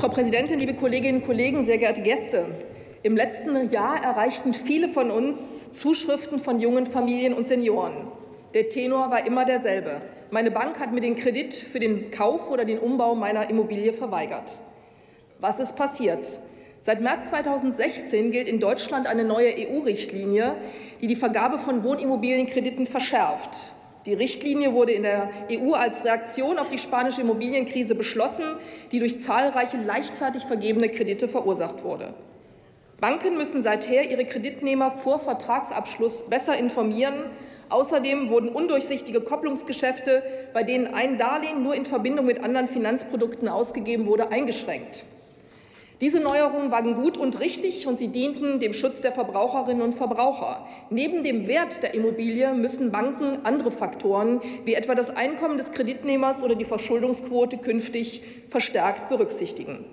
Frau Präsidentin, liebe Kolleginnen und Kollegen, sehr geehrte Gäste! Im letzten Jahr erreichten viele von uns Zuschriften von jungen Familien und Senioren. Der Tenor war immer derselbe. Meine Bank hat mir den Kredit für den Kauf oder den Umbau meiner Immobilie verweigert. Was ist passiert? Seit März 2016 gilt in Deutschland eine neue EU-Richtlinie, die die Vergabe von Wohnimmobilienkrediten verschärft. Die Richtlinie wurde in der EU als Reaktion auf die spanische Immobilienkrise beschlossen, die durch zahlreiche leichtfertig vergebene Kredite verursacht wurde. Banken müssen seither ihre Kreditnehmer vor Vertragsabschluss besser informieren. Außerdem wurden undurchsichtige Kopplungsgeschäfte, bei denen ein Darlehen nur in Verbindung mit anderen Finanzprodukten ausgegeben wurde, eingeschränkt. Diese Neuerungen waren gut und richtig und sie dienten dem Schutz der Verbraucherinnen und Verbraucher. Neben dem Wert der Immobilie müssen Banken andere Faktoren wie etwa das Einkommen des Kreditnehmers oder die Verschuldungsquote künftig verstärkt berücksichtigen.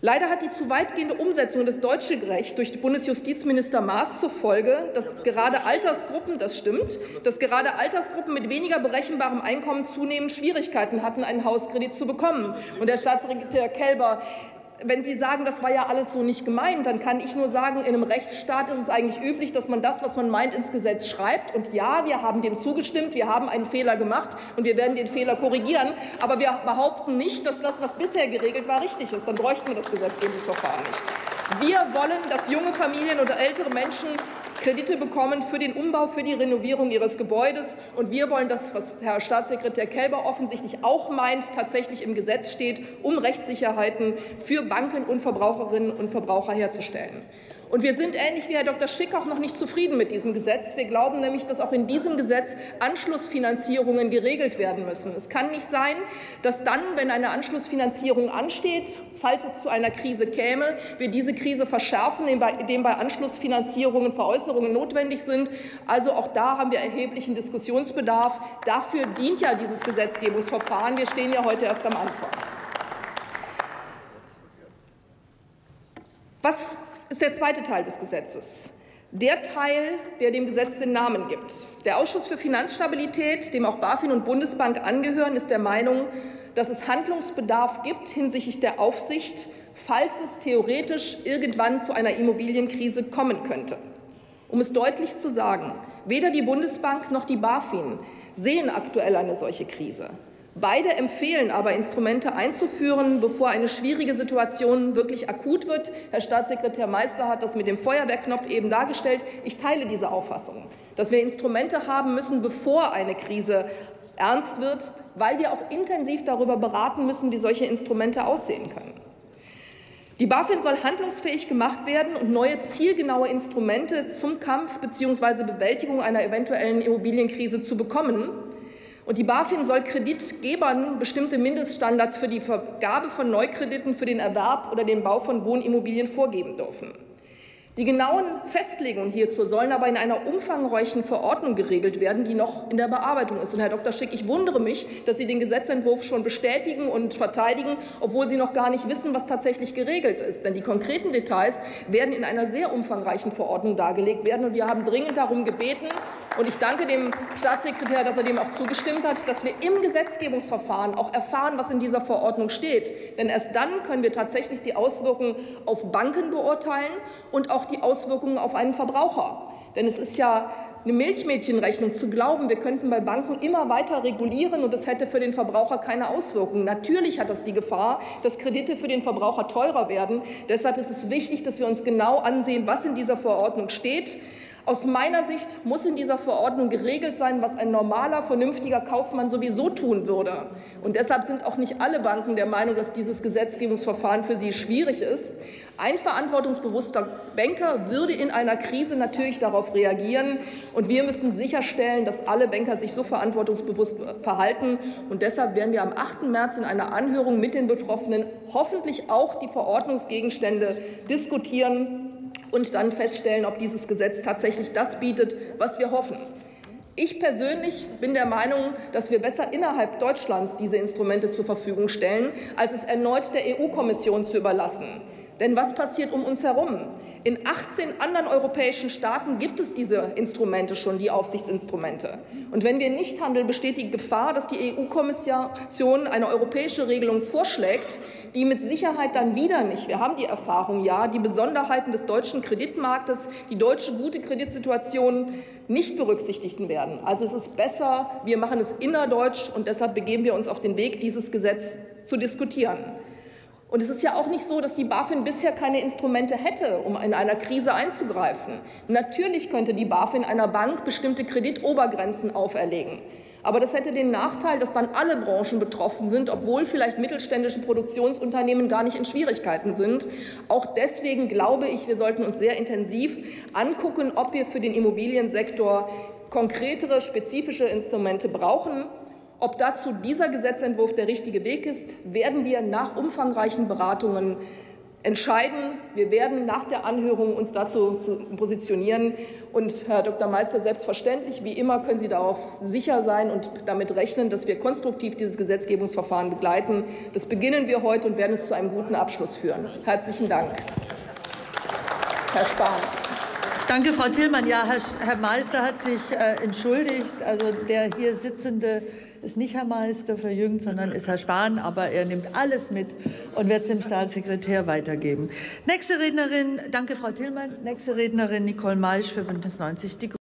Leider hat die zu weitgehende Umsetzung des deutschen Rechts durch Bundesjustizminister Maas zur Folge, dass gerade Altersgruppen, das stimmt, dass gerade Altersgruppen mit weniger berechenbarem Einkommen zunehmend Schwierigkeiten hatten, einen Hauskredit zu bekommen. Und Herr Staatssekretär Kelber, wenn Sie sagen, das war ja alles so nicht gemeint, dann kann ich nur sagen, in einem Rechtsstaat ist es eigentlich üblich, dass man das, was man meint, ins Gesetz schreibt. Und ja, wir haben dem zugestimmt, wir haben einen Fehler gemacht und wir werden den Fehler korrigieren. Aber wir behaupten nicht, dass das, was bisher geregelt war, richtig ist. Dann bräuchten wir das Gesetzgebungsverfahren nicht. Wir wollen, dass junge Familien oder ältere Menschen Kredite bekommen für den Umbau, für die Renovierung ihres Gebäudes. Und wir wollen das, was Herr Staatssekretär Kelber offensichtlich auch meint, tatsächlich im Gesetz steht, um Rechtssicherheiten für Banken und Verbraucherinnen und Verbraucher herzustellen. Und wir sind ähnlich wie Herr Dr. Schick auch noch nicht zufrieden mit diesem Gesetz. Wir glauben nämlich, dass auch in diesem Gesetz Anschlussfinanzierungen geregelt werden müssen. Es kann nicht sein, dass dann, wenn eine Anschlussfinanzierung ansteht, falls es zu einer Krise käme, wir diese Krise verschärfen, indem bei Anschlussfinanzierungen Veräußerungen notwendig sind. Also auch da haben wir erheblichen Diskussionsbedarf. Dafür dient ja dieses Gesetzgebungsverfahren. Wir stehen ja heute erst am Anfang. Was ist der zweite Teil des Gesetzes. Der Teil, der dem Gesetz den Namen gibt. Der Ausschuss für Finanzstabilität, dem auch BaFin und Bundesbank angehören, ist der Meinung, dass es Handlungsbedarf gibt hinsichtlich der Aufsicht, falls es theoretisch irgendwann zu einer Immobilienkrise kommen könnte. Um es deutlich zu sagen, weder die Bundesbank noch die BaFin sehen aktuell eine solche Krise. Beide empfehlen aber, Instrumente einzuführen, bevor eine schwierige Situation wirklich akut wird. Herr Staatssekretär Meister hat das mit dem Feuerwehrknopf eben dargestellt. Ich teile diese Auffassung, dass wir Instrumente haben müssen, bevor eine Krise ernst wird, weil wir auch intensiv darüber beraten müssen, wie solche Instrumente aussehen können. Die BaFin soll handlungsfähig gemacht werden und neue zielgenaue Instrumente zum Kampf bzw. Bewältigung einer eventuellen Immobilienkrise zu bekommen. Und die BaFin soll Kreditgebern bestimmte Mindeststandards für die Vergabe von Neukrediten für den Erwerb oder den Bau von Wohnimmobilien vorgeben dürfen. Die genauen Festlegungen hierzu sollen aber in einer umfangreichen Verordnung geregelt werden, die noch in der Bearbeitung ist. Und Herr Dr. Schick, ich wundere mich, dass Sie den Gesetzentwurf schon bestätigen und verteidigen, obwohl Sie noch gar nicht wissen, was tatsächlich geregelt ist. Denn die konkreten Details werden in einer sehr umfangreichen Verordnung dargelegt werden. Und wir haben dringend darum gebeten, und ich danke dem Staatssekretär, dass er dem auch zugestimmt hat, dass wir im Gesetzgebungsverfahren auch erfahren, was in dieser Verordnung steht. Denn erst dann können wir tatsächlich die Auswirkungen auf Banken beurteilen und auch die Auswirkungen auf einen Verbraucher. Denn es ist ja eine Milchmädchenrechnung zu glauben, wir könnten bei Banken immer weiter regulieren und es hätte für den Verbraucher keine Auswirkungen. Natürlich hat das die Gefahr, dass Kredite für den Verbraucher teurer werden. Deshalb ist es wichtig, dass wir uns genau ansehen, was in dieser Verordnung steht. Aus meiner Sicht muss in dieser Verordnung geregelt sein, was ein normaler, vernünftiger Kaufmann sowieso tun würde. Und deshalb sind auch nicht alle Banken der Meinung, dass dieses Gesetzgebungsverfahren für sie schwierig ist. Ein verantwortungsbewusster Banker würde in einer Krise natürlich darauf reagieren. Und wir müssen sicherstellen, dass alle Banker sich so verantwortungsbewusst verhalten. Und deshalb werden wir am 8. März in einer Anhörung mit den Betroffenen hoffentlich auch die Verordnungsgegenstände diskutieren und dann feststellen, ob dieses Gesetz tatsächlich das bietet, was wir hoffen. Ich persönlich bin der Meinung, dass wir besser innerhalb Deutschlands diese Instrumente zur Verfügung stellen, als es erneut der EU-Kommission zu überlassen. Denn was passiert um uns herum? In 18 anderen europäischen Staaten gibt es diese Instrumente schon, die Aufsichtsinstrumente. Und wenn wir nicht handeln, besteht die Gefahr, dass die EU-Kommission eine europäische Regelung vorschlägt, die mit Sicherheit dann wieder nicht, wir haben die Erfahrung ja, die Besonderheiten des deutschen Kreditmarktes, die deutsche gute Kreditsituation nicht berücksichtigen werden. Also es ist besser, wir machen es innerdeutsch und deshalb begeben wir uns auf den Weg, dieses Gesetz zu diskutieren. Und es ist ja auch nicht so, dass die BaFin bisher keine Instrumente hätte, um in einer Krise einzugreifen. Natürlich könnte die BaFin einer Bank bestimmte Kreditobergrenzen auferlegen. Aber das hätte den Nachteil, dass dann alle Branchen betroffen sind, obwohl vielleicht mittelständische Produktionsunternehmen gar nicht in Schwierigkeiten sind. Auch deswegen glaube ich, wir sollten uns sehr intensiv angucken, ob wir für den Immobiliensektor konkretere, spezifische Instrumente brauchen. Ob dazu dieser Gesetzentwurf der richtige Weg ist, werden wir nach umfangreichen Beratungen entscheiden. Wir werden nach der Anhörung uns dazu positionieren. Und Herr Dr. Meister, selbstverständlich, wie immer können Sie darauf sicher sein und damit rechnen, dass wir konstruktiv dieses Gesetzgebungsverfahren begleiten. Das beginnen wir heute und werden es zu einem guten Abschluss führen. Herzlichen Dank. Herr Spahn. Danke, Frau Tillmann. Ja, Herr, Meister hat sich äh, entschuldigt. Also der hier sitzende ist nicht Herr Meister verjüngt, sondern ist Herr Spahn, aber er nimmt alles mit und wird es dem Staatssekretär weitergeben. Nächste Rednerin, danke Frau Tillmann, nächste Rednerin Nicole Maisch für Bündnis 90 Die